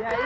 E aí,